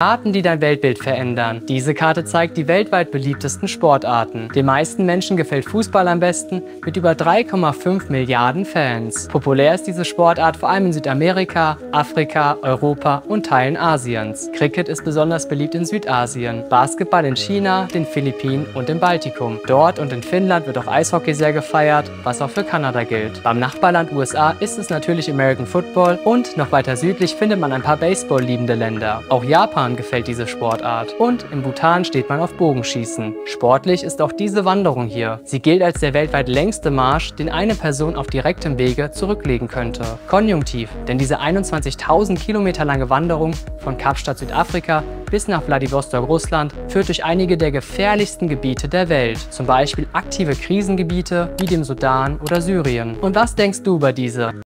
Arten, die dein Weltbild verändern. Diese Karte zeigt die weltweit beliebtesten Sportarten. Den meisten Menschen gefällt Fußball am besten mit über 3,5 Milliarden Fans. Populär ist diese Sportart vor allem in Südamerika, Afrika, Europa und Teilen Asiens. Cricket ist besonders beliebt in Südasien, Basketball in China, den Philippinen und im Baltikum. Dort und in Finnland wird auch Eishockey sehr gefeiert, was auch für Kanada gilt. Beim Nachbarland USA ist es natürlich American Football und noch weiter südlich findet man ein paar Baseball-liebende Länder. Auch Japan Bhutan gefällt diese Sportart. Und im Bhutan steht man auf Bogenschießen. Sportlich ist auch diese Wanderung hier. Sie gilt als der weltweit längste Marsch, den eine Person auf direktem Wege zurücklegen könnte. Konjunktiv, denn diese 21.000 Kilometer lange Wanderung von Kapstadt Südafrika bis nach Vladivostok Russland führt durch einige der gefährlichsten Gebiete der Welt, zum Beispiel aktive Krisengebiete wie dem Sudan oder Syrien. Und was denkst du über diese?